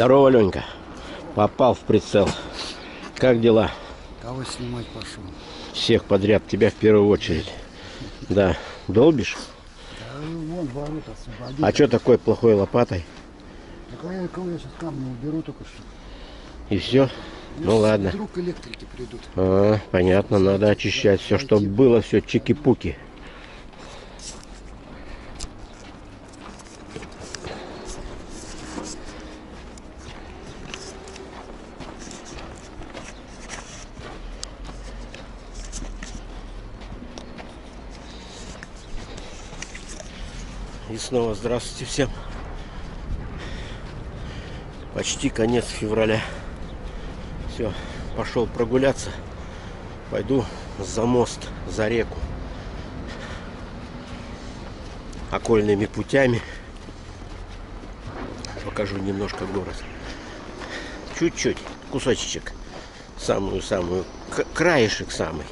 Здорово, Ленька. Попал в прицел. Как дела? Кого снимать пошел? Всех подряд, тебя в первую очередь. Да. Долбишь? Да, вон ворот освободил. А что такой плохой лопатой? Так я, кого я сейчас камни уберу только что. И все? Ну ладно. Вдруг электрики придут. А, понятно, надо очищать все, чтобы было все чики-пуки. Снова здравствуйте всем. Почти конец февраля. Все, пошел прогуляться. Пойду за мост, за реку. Окольными путями. Покажу немножко город. Чуть-чуть, кусочек. Самую-самую, краешек самый.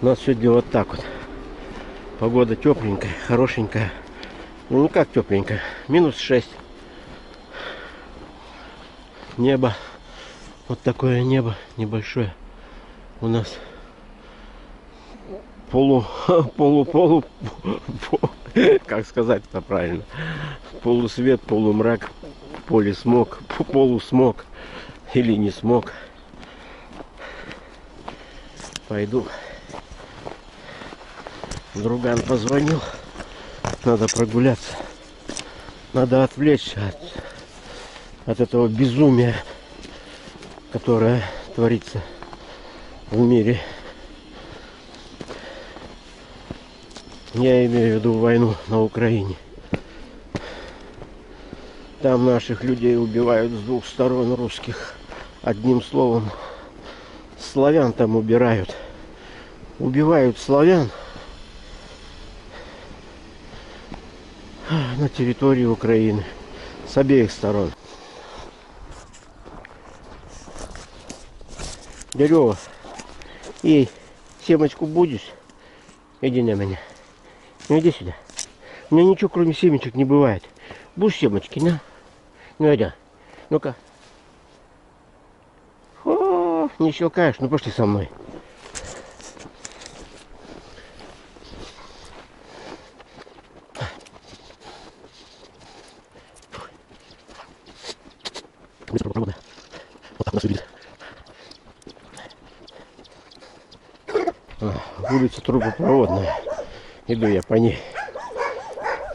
У нас сегодня вот так вот. Погода тепленькая, хорошенькая. Ну, ну как тепленькая? Минус 6. Небо. Вот такое небо небольшое. У нас полу, полу, полу, по- как сказать это правильно? Полусвет, полумрак, полисмог, полусмог или не смог. Пойду. Друган позвонил. Надо прогуляться. Надо отвлечься от, от этого безумия, которое творится в мире. Я имею в виду войну на Украине. Там наших людей убивают с двух сторон русских. Одним словом, славян там убирают. Убивают славян на территории Украины с обеих сторон. Дерево, ей, семечку будешь? Иди на меня. Ну иди сюда. У меня ничего кроме семечек не бывает. Будешь семечки, на? Ну иди. Ну-ка. Не щелкаешь, ну пошли со мной. Быстро провода. Вот так нас увидит. А, Улица трубопроводная. Иду я по ней.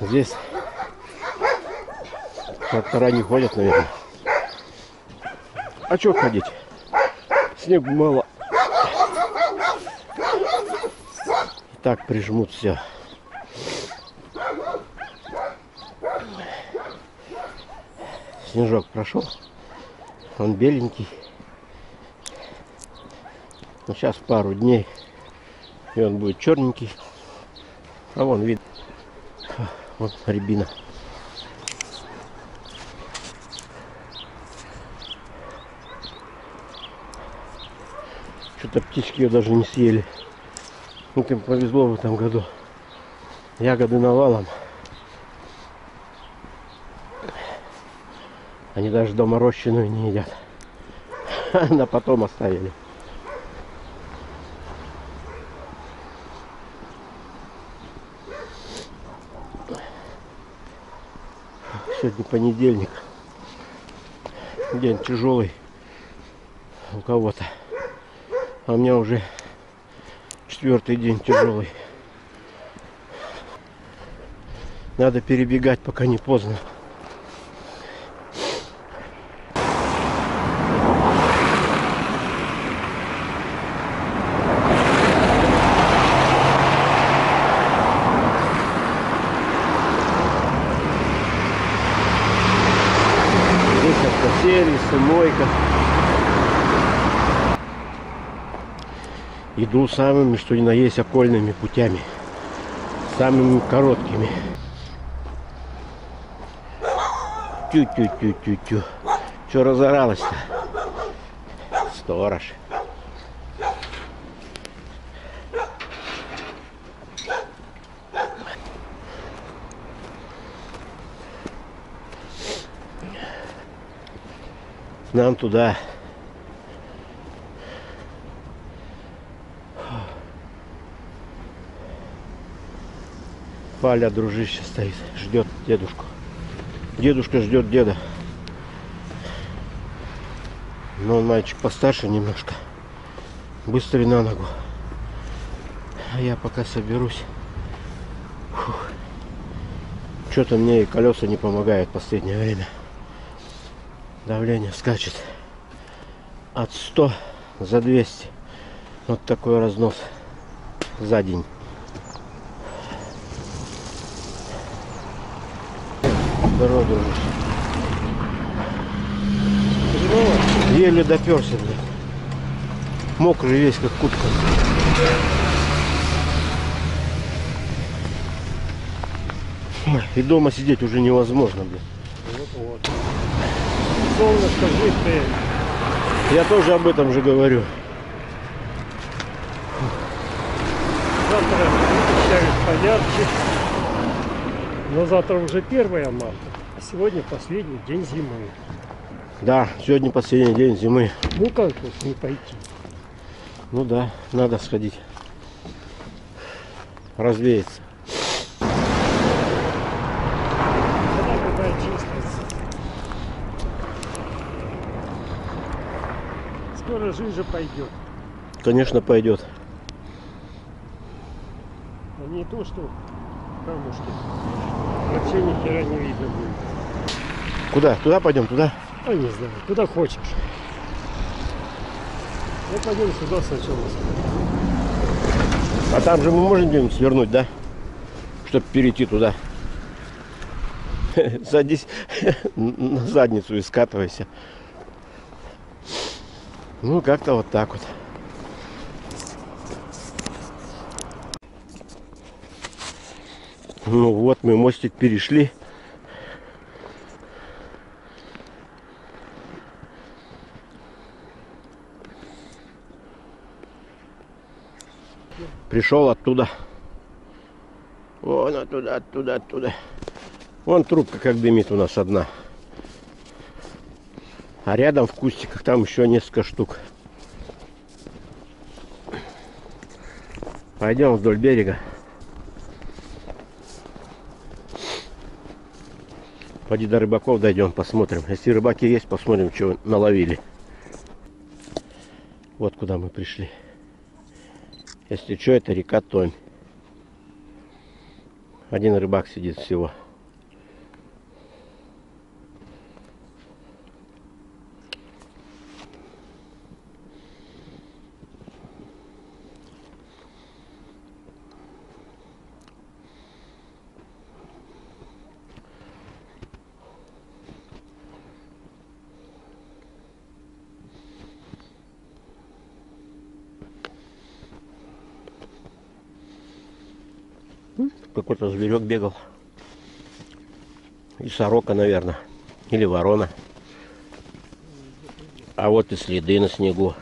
Здесь трактора не ходят, наверное. А что ходить? Снег мало. И так прижмут все. Снежок прошел. Он беленький. Ну, сейчас пару дней. И он будет черненький. А вон вид. Вот рябина. Что-то птички ее даже не съели. Ну, им повезло в этом году. Ягоды навалом. Они даже доморощенную не едят. На потом оставили. Сегодня понедельник. День тяжелый у кого-то. А у меня уже четвертый день тяжелый. Надо перебегать, пока не поздно. иду самыми, что ни на есть, окольными путями. Самыми короткими. Тю-тю-тю-тю-тю. Че разоралось-то, Сторож. Нам туда Паля, дружище, стоит, ждет дедушку. Дедушка ждет деда. Но он мальчик постарше немножко. Быстрый на ногу. А я пока соберусь. Что-то мне и колеса не помогают в последнее время. Давление скачет от 100 за 200. Вот такой разнос за день. Здорово, дружище. Еле доперся, блядь. Мокрый весь, как кутка. И дома сидеть уже невозможно, блядь. Вот-вот. Солнышко жидкое. Я тоже об этом же говорю. Завтра обещают поярче. Но завтра уже 1 марта. А сегодня последний день зимы. Да, сегодня последний день зимы. Ну как тут не пойти? Ну да, надо сходить. Развеяться. Скоро жизнь же пойдет. Конечно, пойдет. А не то, что камушки. Вообще ни хера не видно будет. Куда? Туда пойдем? Туда? А не знаю, куда хочешь. Ну пойдем сюда сначала. А там же мы можем где-нибудь свернуть, да? Чтобы перейти туда. Садись на задницу и скатывайся. Ну, как-то вот так вот. Ну вот, мы мостик перешли. Пришел оттуда. Вон оттуда, оттуда, оттуда. Вон трубка как дымит у нас одна. А рядом в кустиках там еще несколько штук. Пойдем вдоль берега. Поди до рыбаков дойдем, посмотрим. Если рыбаки есть, посмотрим, что наловили. Вот куда мы пришли. Если что, это река Томь. Один рыбак сидит всего. Какой-то зверек бегал. И сорока, наверное. Или ворона. А вот и следы на снегу.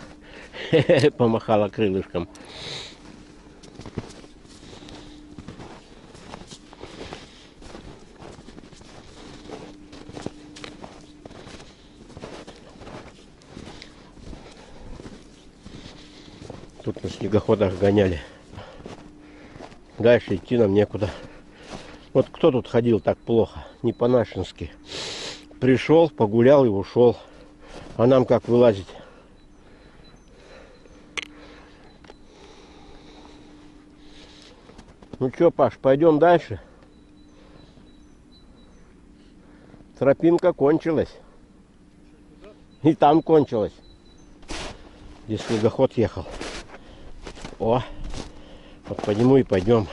Помахала крылышком. Тут на снегоходах гоняли. Дальше идти нам некуда. Вот кто тут ходил так плохо? Не по-нашенски. Пришел, погулял и ушел. А нам как вылазить? Ну что, Паш, пойдем дальше? Тропинка кончилась. И там кончилась. Здесь снегоход ехал. О! Вот по нему и пойдем.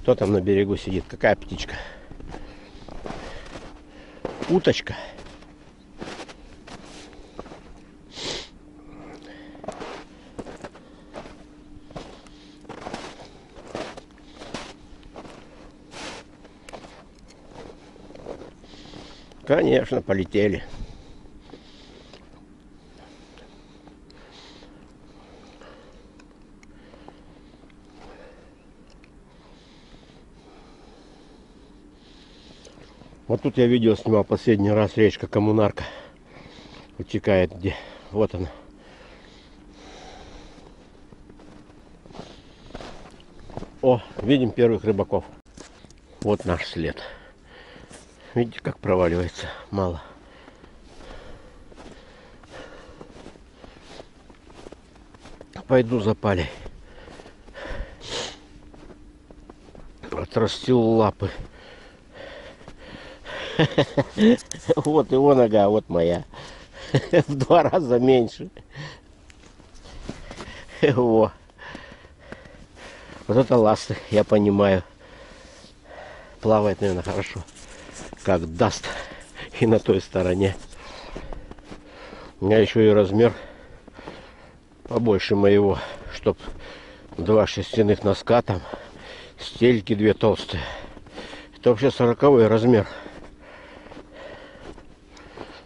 Кто там на берегу сидит? Какая птичка? Уточка. Конечно, полетели. Вот тут я видео снимал последний раз, речка Коммунарка утекает где. Вот она. О, видим первых рыбаков. Вот наш след. Видите, как проваливается? Мало. Пойду за палей. Отрастил лапы. Вот его нога, вот моя. В два раза меньше. Во. Вот это ласты, я понимаю. Плавает, наверное, хорошо. Как даст. И на той стороне. У меня еще и размер побольше моего. Чтоб два шерстяных носка там. Стельки две толстые. Это вообще сороковой размер.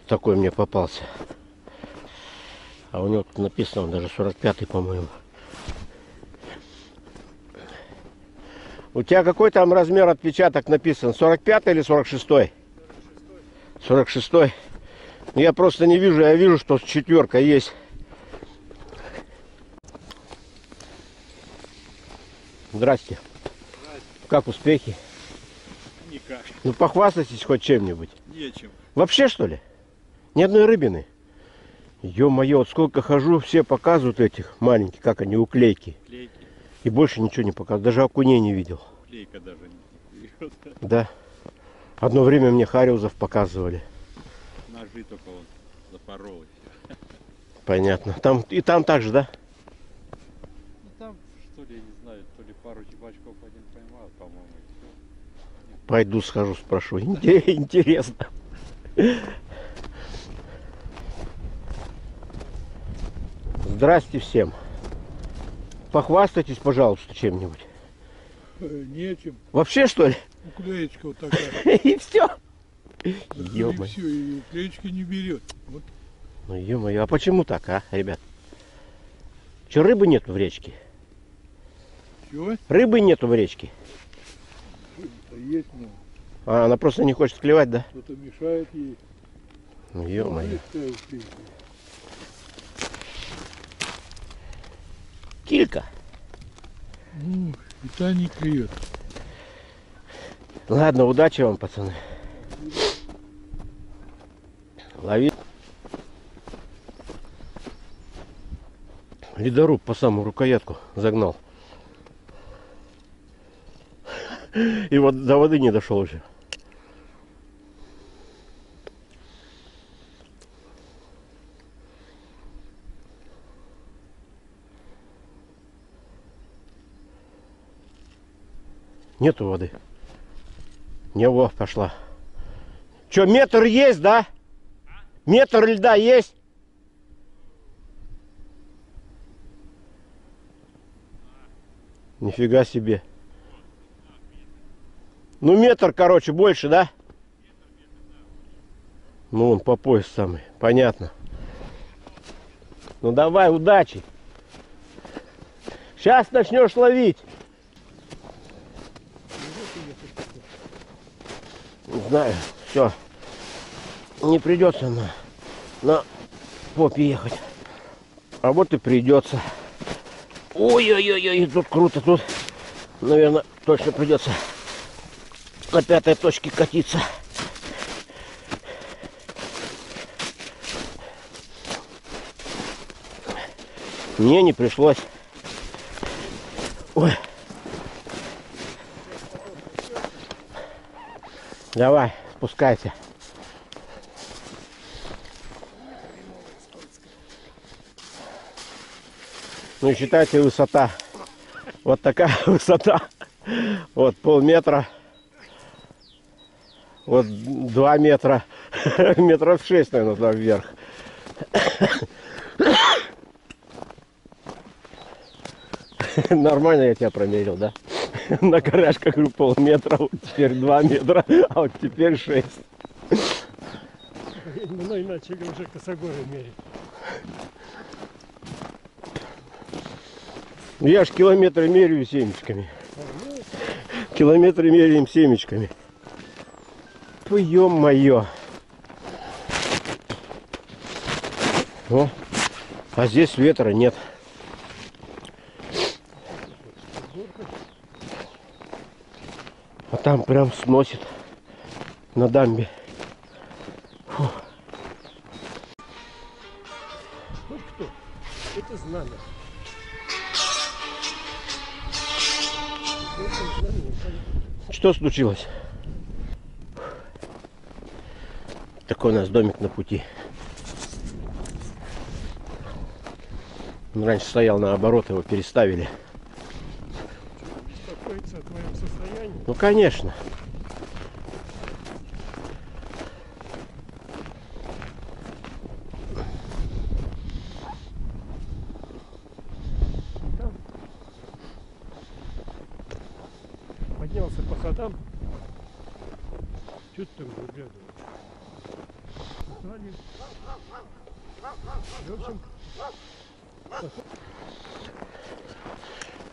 Такой мне попался. А у него тут написано, он даже 45-й, по-моему. У тебя какой там размер отпечаток написан? 45 или 46? 46. Ну, Я просто не вижу, я вижу, что четверка есть. Здрасте. Как успехи? Никак. Ну похвастайтесь хоть чем-нибудь. Нечем. Вообще что ли? Ни одной рыбины. Ё-моё, вот сколько хожу, все показывают этих маленьких, как они, уклейки. Клейки. И больше ничего не показывают. Даже окуней не видел. Клейка даже не. Да. Одно время мне хариузов показывали. Ножи только он запорол и все. Понятно. Там и там так же, да? Ну там, что ли, я не знаю, то ли пару чебачков один поймал, по-моему. Пойду схожу, спрошу. Инте- Интересно. Здрасте всем. Похвастайтесь, пожалуйста, чем-нибудь. Нечем. Вообще, что ли? Уклеечка вот такая. И все. И Ё-моё. все, и уклеечка не берет. Вот Ну ё-моё, а почему так, а, ребят? Че, рыбы нету в речке? все, Рыбы нету в речке. есть, но А она просто не хочет клевать, да? кто-то мешает ей. Ну ё-моё. Килька. Ну, и та не клюет. Ладно, удачи вам, пацаны. Лови. Ледоруб по самую рукоятку загнал. И вот до воды не дошел уже. Нету воды. Не во, пошла. Че, метр есть, да? Метр льда есть? Нифига себе. Ну, метр, короче, больше, да? Ну, он по пояс самый. Понятно. Ну, давай, удачи. Сейчас начнешь ловить. Знаю, все. Не придется на, на попе ехать. А вот и придется. Ой-ой-ой, тут круто, тут, наверное, точно придется на пятой точке катиться. Мне не пришлось. Давай, спускайся. Ну, считайте высота. Вот такая высота. Вот полметра. Вот два метра. Метров шесть, наверное, туда вверх. Нормально я тебя промерил, да? На коряшках говорю, полметра, вот теперь два метра, а вот теперь шесть. Ну, иначе уже косогоры мерить. Я ж километры меряю семечками. Километры меряем семечками. ё-моё. О, а здесь ветра нет. А там прям сносит на дамбе. Вот кто? Это знамя. Это знамя, Что случилось? Такой у нас домик на пути. Он раньше стоял наоборот, его переставили. Беспокоиться о твоем состоянии. Ну, конечно. Там поднялся по ходам. Что ты там выглядываешь? В общем,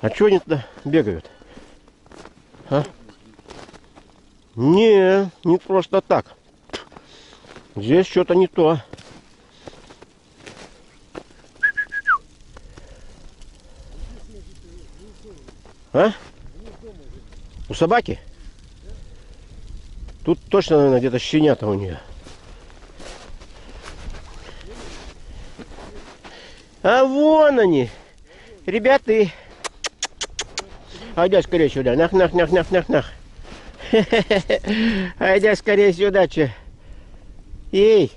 А что они туда бегают? А? Не, не просто так. Здесь что-то не то. А? У собаки? Тут точно, наверное, где-то щенята у нее. А вон они. Ребята, Айда скорее сюда. Нах, Айда скорее сюда, че. Эй.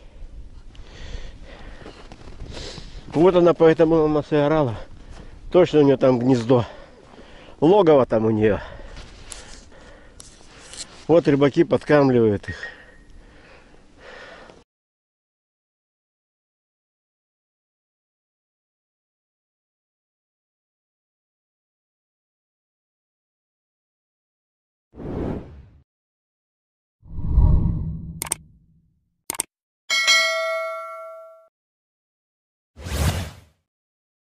Вот она поэтому и орала. Точно у нее там гнездо. Логово там у нее. Вот рыбаки подкармливают их.